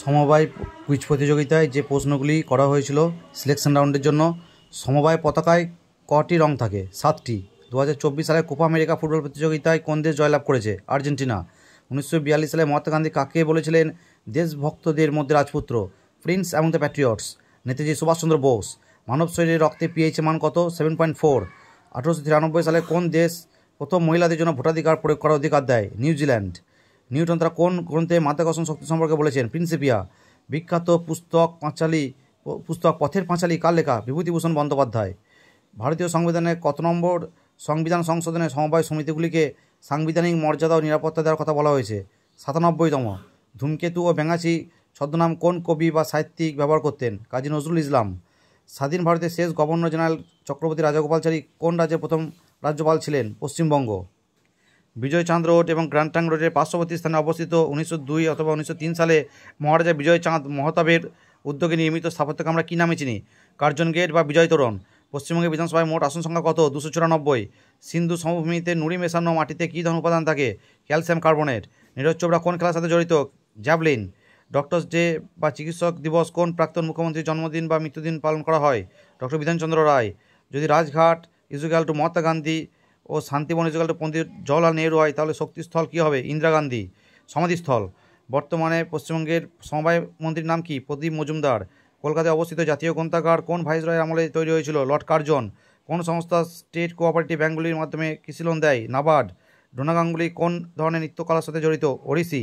সমবায় কুইজ প্রতিযোগিতায় যে প্রশ্নগুলি করা হয়েছিল সিলেকশন রাউন্ডের জন্য, সমবায় পতাকায় কটি রং থাকে? সাতটি। দু হাজার চব্বিশ সালে কোপা আমেরিকা ফুটবল প্রতিযোগিতায় কোন দেশ জয়লাভ করেছে? আর্জেন্টিনা। উনিশশো বিয়াল্লিশ সালে মহাত্মা গান্ধী কাকে বলেছিলেন? দেশভক্তদের মধ্যে রাজপুত্র, প্রিন্স এবং দ্য প্যাট্রিয়টস। নেতাজি সুভাষচন্দ্র বোস। মানব শরীরে রক্তে পিএইচ মান কত? Seven point four. আঠারোশো তিরানব্বই সালে কোন দেশ প্রথম মহিলাদের জন্য ভোটাধিকার প্রয়োগ করার অধিকার দেয়? নিউজিল্যান্ড নিউটন তারা কোন গ্রন্থে মাধ্যাকর্ষণ শক্তি সম্পর্কে বলেছেন? প্রিন্সিপিয়া। বিখ্যাত পুস্তক পাঁচালী, পুস্তক পথের পাঁচালী কার লেখা? বিভূতিভূষণ বন্দ্যোপাধ্যায়। ভারতীয় সংবিধানে কত নম্বর সংবিধান সংশোধনে সমবায় সমিতিগুলিকে সাংবিধানিক মর্যাদা ও নিরাপত্তা দেওয়ার কথা বলা হয়েছে? সাতানব্বইতম। ধূমকেতু ও ব্যাঙাচি ছদ্মনাম কোন কবি বা সাহিত্যিক ব্যবহার করতেন? কাজী নজরুল ইসলাম। স্বাধীন ভারতের শেষ গভর্নর জেনারেল চক্রবর্তী রাজগোপালচারী কোন রাজ্যের প্রথম রাজ্যপাল ছিলেন? পশ্চিমবঙ্গ। বিজয়চাঁদ রোড এবং গ্র্যান্ডটাং রোডের পার্শ্ববর্তী স্থানে অবস্থিত উনিশশো দুই অথবা উনিশশো তিন সালে মহারাজা বিজয়চাঁদ মহতাবের উদ্যোগে নির্মিত স্থাপত্যকে আমরা কী নামে চিনি? কার্জন গেট বা বিজয় তোরণ। পশ্চিমবঙ্গের বিধানসভায় মোট আসন সংখ্যা কত? দুশো চুরানব্বই। সিন্ধু সমভূমিতে নুড়ি মেশানো মাটিতে কী ধরনের উপাদান থাকে? Calcium carbonate. নীরজ চোপড়া কোন খেলার সাথে জড়িত? জ্যাভলিন। ডক্টরস ডে বা চিকিৎসক দিবস কোন প্রাক্তন মুখ্যমন্ত্রীর জন্মদিন বা মৃত্যুদিন পালন করা হয়? ডক্টর বিধানচন্দ্র রায়। যদি রাজঘাট, ইজুগাল টু মহাত্মা গান্ধী ও শান্তিবন ইজুগাল টু পন্ডিত জওয়াহরলাল নেহরু হয়, তাহলে শক্তিস্থল কী হবে? ইন্দিরা গান্ধী, সমাধিস্থল। বর্তমানে পশ্চিমবঙ্গের সমবায় মন্ত্রীর নাম কি? প্রদীপ মজুমদার। কলকাতায় অবস্থিত জাতীয় গ্রন্থাগার কোন ভাইসরয়ের আমলে তৈরি হয়েছিল? Lord Curzon. কোন সংস্থা স্টেট কোঅপারেটিভ ব্যাঙ্কগুলির মাধ্যমে কৃষি লোন দেয়? নাবার্ড। ডোনা গাঙ্গুলি কোন ধরনের নৃত্যকলার সাথে জড়িত? ওড়িশি।